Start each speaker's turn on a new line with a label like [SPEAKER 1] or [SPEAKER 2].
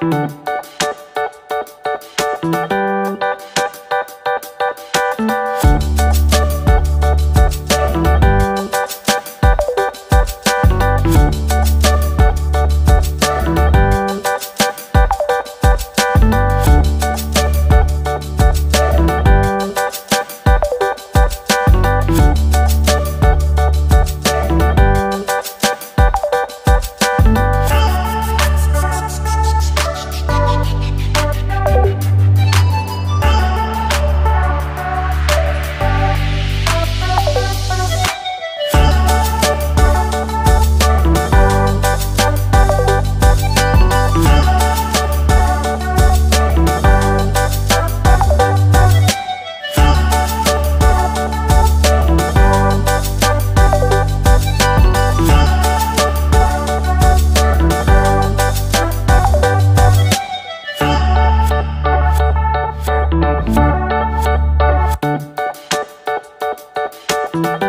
[SPEAKER 1] Bye. Thank you.